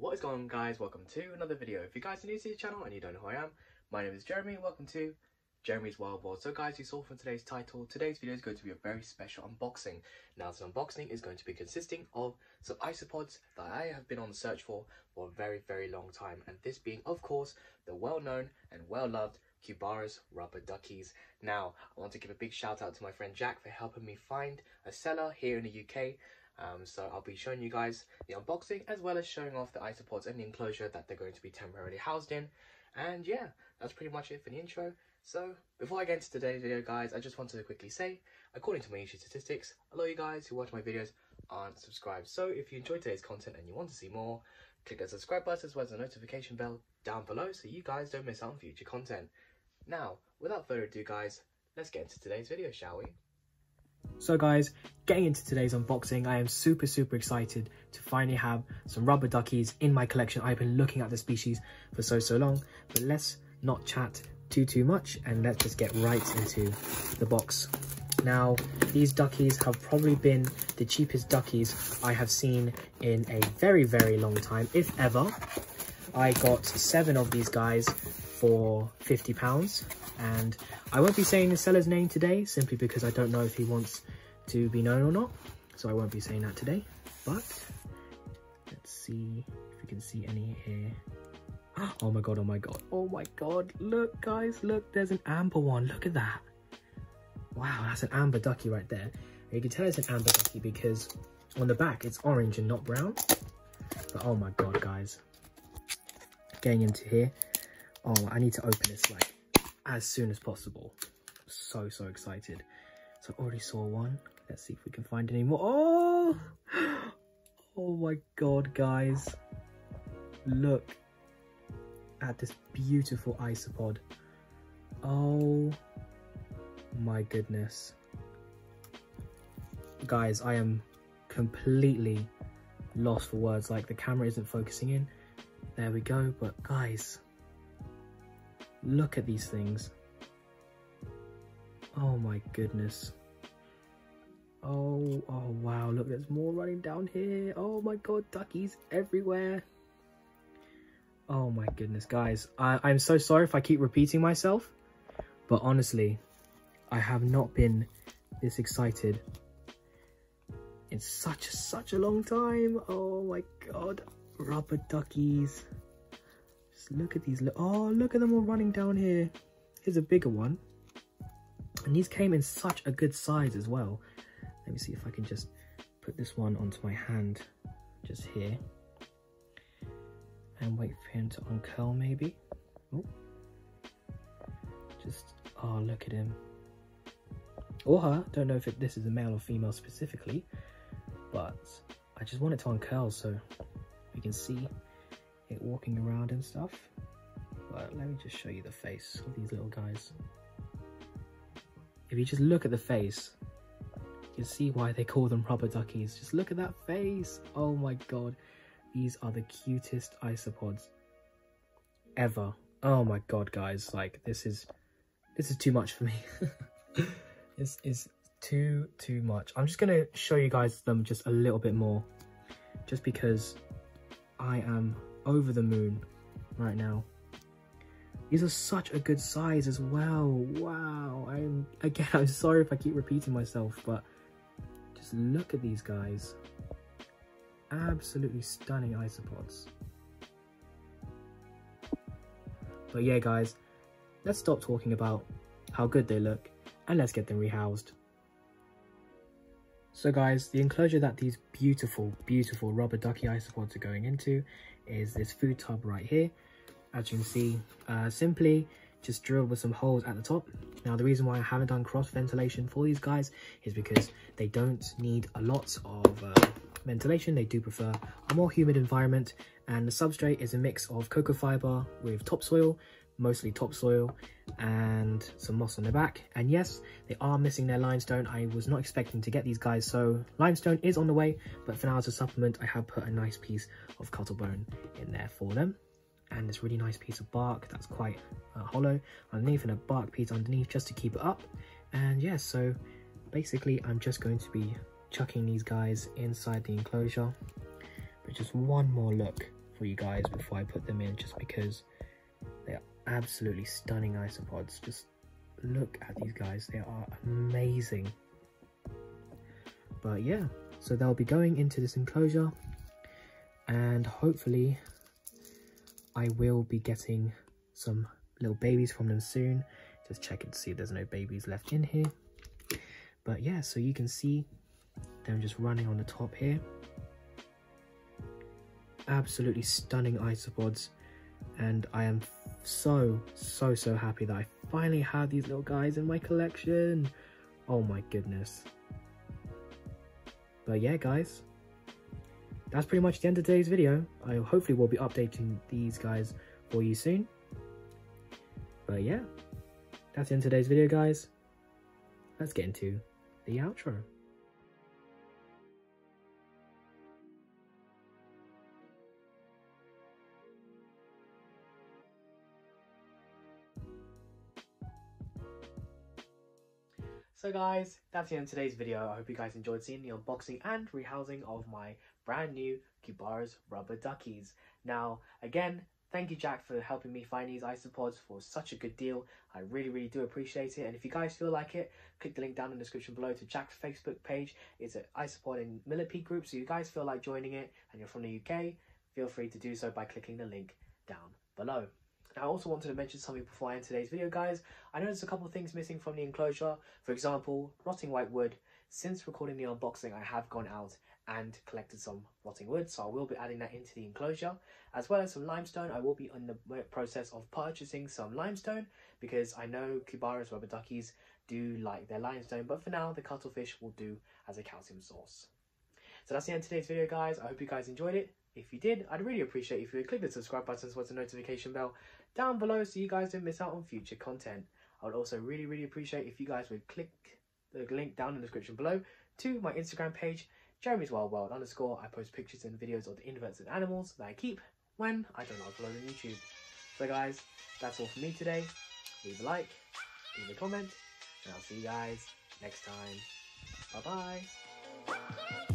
what is going on guys? Welcome to another video. If you guys are new to the channel and you don't know who I am, my name is Jerimie. Welcome to Jerimie's Wild World. So guys, you saw from today's title, today's video is going to be a very special unboxing. Now this unboxing is going to be consisting of some isopods that I have been on the search for for a very, very long time. And this being, of course, the well-known and well-loved Cubaris rubber duckies. Now, I want to give a big shout out to my friend Jack for helping me find a seller here in the UK um, so I'll be showing you guys the unboxing as well as showing off the isopods and the enclosure that they're going to be temporarily housed in. And yeah, that's pretty much it for the intro. So before I get into today's video guys, I just wanted to quickly say, according to my YouTube statistics, a lot of you guys who watch my videos aren't subscribed. So if you enjoyed today's content and you want to see more, click the subscribe button as well as the notification bell down below so you guys don't miss out on future content. Now, without further ado guys, let's get into today's video, shall we? So guys, getting into today's unboxing, I am super, super excited to finally have some rubber duckies in my collection. I've been looking at the species for so, so long, but let's not chat too, too much and let's just get right into the box. Now, these duckies have probably been the cheapest duckies I have seen in a very, very long time, if ever. I got seven of these guys for 50 pounds and I won't be saying the seller's name today simply because I don't know if he wants to be known or not. So I won't be saying that today. But let's see if we can see any here. Oh my god oh my god. Oh my god. Look guys look. There's an amber one. Look at that. Wow that's an amber ducky right there. You can tell it's an amber ducky because on the back it's orange and not brown. But oh my god guys. Getting into here. Oh, I need to open this like as soon as possible. So, so excited. So I already saw one. Let's see if we can find any more. Oh, oh my God, guys. Look at this beautiful isopod. Oh my goodness. Guys, I am completely lost for words. Like the camera isn't focusing in. There we go. But guys, Look at these things. Oh my goodness. Oh, oh wow, look, there's more running down here. Oh my god, duckies everywhere. Oh my goodness, guys. I, I'm so sorry if I keep repeating myself, but honestly, I have not been this excited in such, such a long time. Oh my god, rubber duckies look at these. Oh, look at them all running down here. Here's a bigger one. And these came in such a good size as well. Let me see if I can just put this one onto my hand just here. And wait for him to uncurl maybe. Oh. Just, oh, look at him. Or her. Don't know if it, this is a male or female specifically. But I just want it to uncurl so you can see it walking around and stuff. But let me just show you the face of these little guys. If you just look at the face, you see why they call them rubber duckies. Just look at that face. Oh my god. These are the cutest isopods ever. Oh my god, guys. Like, this is, this is too much for me. this is too, too much. I'm just going to show you guys them just a little bit more. Just because I am over the moon right now. These are such a good size as well. Wow. I'm again, I'm sorry if I keep repeating myself, but just look at these guys. Absolutely stunning isopods. But yeah, guys, let's stop talking about how good they look and let's get them rehoused. So guys, the enclosure that these beautiful, beautiful rubber ducky isopods are going into is this food tub right here. As you can see, uh, simply just drilled with some holes at the top. Now the reason why I haven't done cross ventilation for these guys is because they don't need a lot of uh, ventilation. They do prefer a more humid environment and the substrate is a mix of cocoa fiber with topsoil mostly topsoil and some moss on the back. And yes, they are missing their limestone. I was not expecting to get these guys, so limestone is on the way, but for now as a supplement, I have put a nice piece of cuttlebone in there for them. And this really nice piece of bark that's quite uh, hollow underneath and a bark piece underneath just to keep it up. And yeah, so basically I'm just going to be chucking these guys inside the enclosure. But just one more look for you guys before I put them in just because absolutely stunning isopods. Just look at these guys, they are amazing. But yeah, so they'll be going into this enclosure and hopefully I will be getting some little babies from them soon. Just checking to see if there's no babies left in here. But yeah, so you can see them just running on the top here. Absolutely stunning isopods. And I am so, so, so happy that I finally have these little guys in my collection. Oh my goodness. But yeah, guys, that's pretty much the end of today's video. I hopefully will be updating these guys for you soon. But yeah, that's the end of today's video, guys. Let's get into the outro. So guys, that's the end of today's video. I hope you guys enjoyed seeing the unboxing and rehousing of my brand new Cubaris rubber duckies. Now, again, thank you Jack for helping me find these isopods for such a good deal. I really, really do appreciate it. And if you guys feel like it, click the link down in the description below to Jack's Facebook page. It's an isopod and millipede group, so you guys feel like joining it and you're from the UK, feel free to do so by clicking the link down below. I also wanted to mention something before I end today's video, guys. I noticed a couple of things missing from the enclosure. For example, rotting white wood. Since recording the unboxing, I have gone out and collected some rotting wood, so I will be adding that into the enclosure. As well as some limestone, I will be in the process of purchasing some limestone because I know Cubaris rubber duckies do like their limestone, but for now, the cuttlefish will do as a calcium source. So that's the end of today's video, guys. I hope you guys enjoyed it. If you did, I'd really appreciate if you would click the subscribe button as well as the notification bell down below so you guys don't miss out on future content. I would also really, really appreciate if you guys would click the link down in the description below to my Instagram page, Jerimie's Wild World underscore. I post pictures and videos of the inverts and animals that I keep when I don't upload on YouTube. So guys, that's all for me today. Leave a like, leave a comment, and I'll see you guys next time. Bye bye.